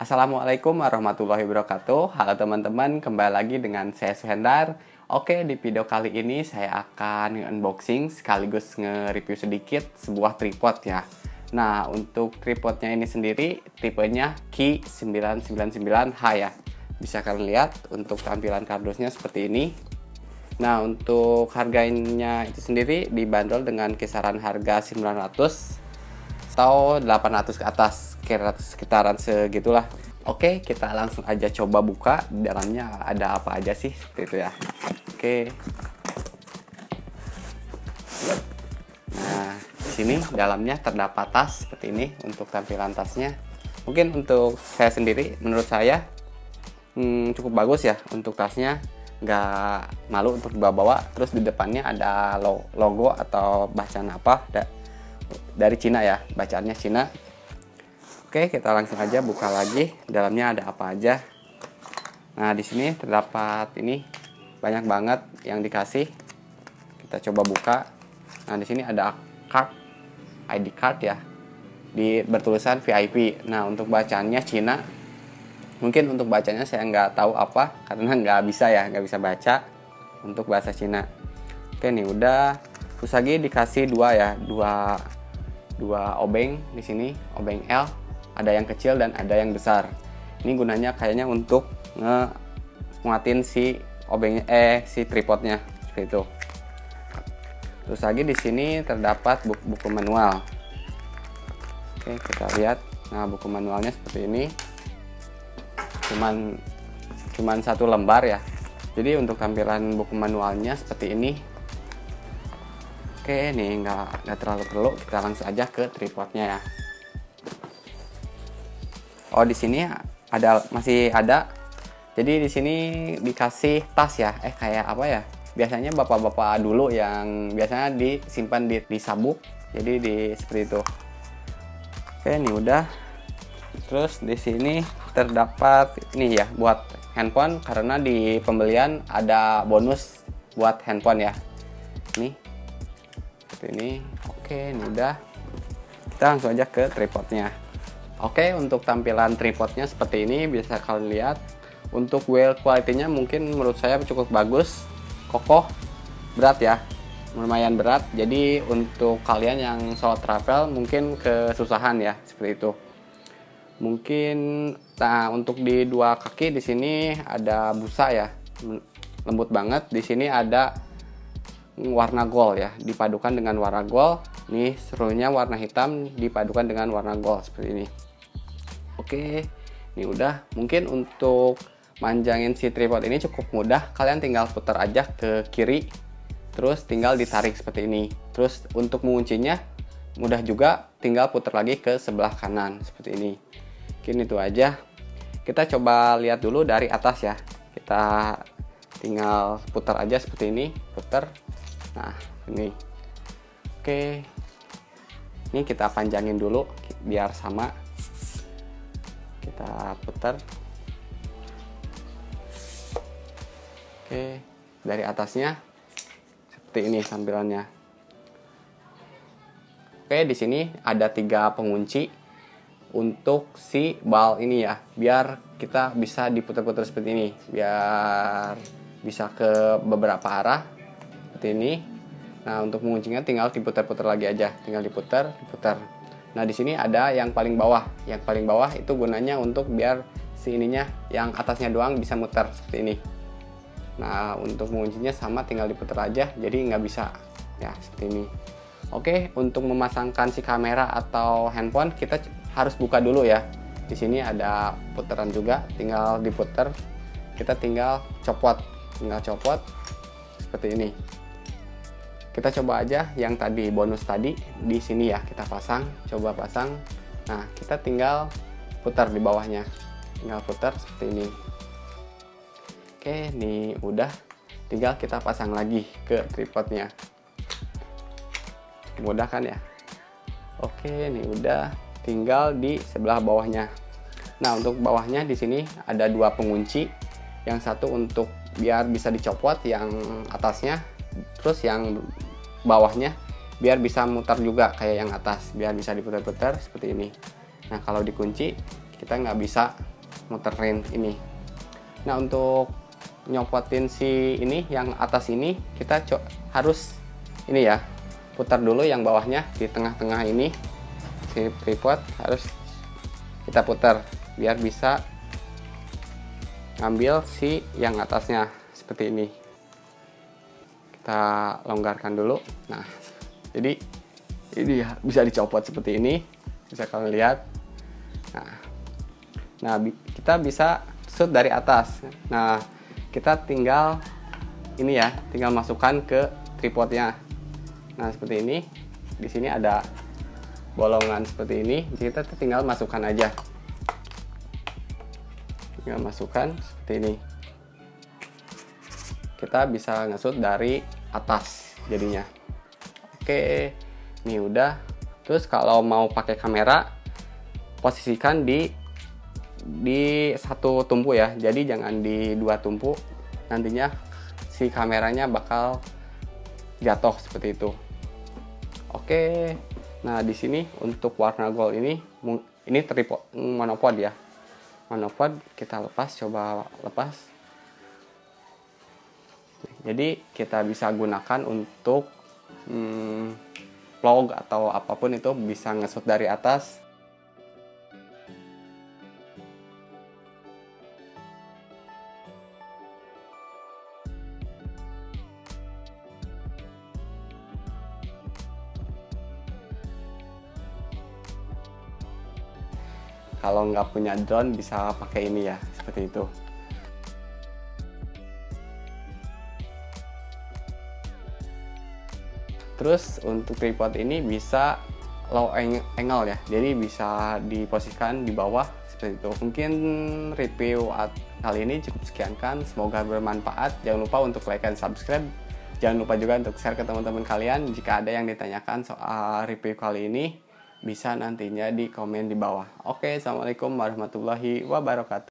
Assalamualaikum warahmatullahi wabarakatuh. Halo teman-teman, kembali lagi dengan saya Suhendar. Oke, di video kali ini saya akan unboxing sekaligus nge-review sedikit sebuah tripod ya. Nah, untuk tripodnya ini sendiri tipenya Ki 999H ya. Bisa kalian lihat untuk tampilan kardusnya seperti ini. Nah, untuk harganya itu sendiri dibanderol dengan kisaran harga 900 atau 800 ke atas kira sekitaran segitulah. Oke kita langsung aja coba buka. Di dalamnya ada apa aja sih? Seperti itu ya. Oke. Nah di sini dalamnya terdapat tas seperti ini untuk tampilan tasnya. Mungkin untuk saya sendiri menurut saya hmm, cukup bagus ya untuk tasnya. Nggak malu untuk dibawa-bawa. Terus di depannya ada logo atau bacaan apa? Dari Cina ya bacaannya Cina Oke kita langsung aja buka lagi. Dalamnya ada apa aja? Nah di sini terdapat ini banyak banget yang dikasih. Kita coba buka. Nah di sini ada card ID card ya di bertulisan VIP Nah untuk bacaannya Cina mungkin untuk bacanya saya nggak tahu apa karena nggak bisa ya nggak bisa baca untuk bahasa Cina. Oke nih udah. Terus lagi dikasih dua ya dua dua obeng di sini, obeng L, ada yang kecil dan ada yang besar. Ini gunanya kayaknya untuk nguatin si obeng eh si tripodnya seperti itu. Terus lagi di sini terdapat buku, buku manual. Oke, kita lihat. Nah, buku manualnya seperti ini. Cuman cuman satu lembar ya. Jadi untuk tampilan buku manualnya seperti ini Oke, nih nggak nggak terlalu perlu, kita langsung aja ke tripodnya ya. Oh, di sini ada masih ada. Jadi di sini dikasih tas ya. Eh kayak apa ya? Biasanya bapak-bapak dulu yang biasanya disimpan di, di sabuk. Jadi di seperti itu. Oke, ini udah. Terus di sini terdapat ini ya buat handphone karena di pembelian ada bonus buat handphone ya. Seperti ini oke ini udah kita langsung aja ke tripodnya oke untuk tampilan tripodnya seperti ini bisa kalian lihat. Untuk well quality-nya mungkin menurut saya cukup bagus kokoh berat ya. Lumayan berat. Jadi untuk kalian yang solo travel mungkin kesusahan ya seperti itu. Mungkin nah untuk di dua kaki di sini ada busa ya. Lembut banget. Di sini ada warna gold ya dipadukan dengan warna gold. Nih serunya warna hitam dipadukan dengan warna gold seperti ini oke ini udah. Mungkin untuk manjangin si tripod ini cukup mudah. Kalian tinggal putar aja ke kiri terus tinggal ditarik seperti ini. Terus untuk menguncinya mudah juga. Tinggal putar lagi ke sebelah kanan seperti ini. Mungkin itu aja. Kita coba lihat dulu dari atas ya. Kita tinggal putar aja seperti ini putar. Nah ini. Oke. Ini kita panjangin dulu biar sama kita putar. Oke dari atasnya. Seperti ini tampilannya oke di sini ada tiga pengunci untuk si bal ini ya. Biar kita bisa diputar-putar seperti ini. Biar bisa ke beberapa arah. Seperti ini. Nah, untuk menguncinya tinggal diputar-putar lagi aja, tinggal diputar, diputar. Nah, di sini ada yang paling bawah. Yang paling bawah itu gunanya untuk biar si ininya yang atasnya doang bisa muter seperti ini. Nah, untuk menguncinya sama tinggal diputar aja, jadi nggak bisa ya seperti ini. Oke, untuk memasangkan si kamera atau handphone kita harus buka dulu ya. Di sini ada putaran juga, tinggal diputar. Kita tinggal copot, tinggal copot seperti ini kita coba aja yang tadi bonus tadi di sini ya. Kita pasang coba pasang. Nah kita tinggal putar di bawahnya. Tinggal putar seperti ini. Oke ini udah. Tinggal kita pasang lagi ke tripodnya. Mudah kan ya? Oke ini udah. Tinggal di sebelah bawahnya. Nah untuk bawahnya di sini ada dua pengunci. Yang satu untuk biar bisa dicopot yang atasnya. Terus yang bawahnya biar bisa muter juga kayak yang atas biar bisa diputar-putar seperti ini. Nah kalau dikunci kita nggak bisa muterin ini. Nah untuk nyopotin si ini yang atas ini kita harus ini ya putar dulu yang bawahnya di tengah-tengah ini. Si tripod harus kita putar biar bisa ngambil si yang atasnya seperti ini kita longgarkan dulu. Nah jadi ini ya bisa dicopot seperti ini. Bisa kalian lihat. Nah nah kita bisa shoot dari atas. Nah kita tinggal ini ya tinggal masukkan ke tripodnya. Nah seperti ini. Di sini ada bolongan seperti ini. Kita tinggal masukkan aja. Tinggal masukkan seperti ini kita bisa ngesut dari atas jadinya. Oke ini udah. Terus kalau mau pakai kamera posisikan di di satu tumpu ya. Jadi jangan di dua tumpu. Nantinya si kameranya bakal jatuh seperti itu. Oke nah di sini untuk warna gold ini ini tripod monopod ya. Monopod kita lepas coba lepas jadi kita bisa gunakan untuk hmm, vlog atau apa pun itu bisa ngesut dari atas. Kalau nggak punya drone bisa pakai ini ya seperti itu terus untuk tripod ini bisa low angle ya. Jadi bisa diposisikan di bawah seperti itu. Mungkin review kali ini cukup sekian kan. Semoga bermanfaat. Jangan lupa untuk like dan subscribe. Jangan lupa juga untuk share ke teman-teman kalian. Jika ada yang ditanyakan soal review kali ini bisa nantinya di komen di bawah. Oke, assalamualaikum warahmatullahi wabarakatuh.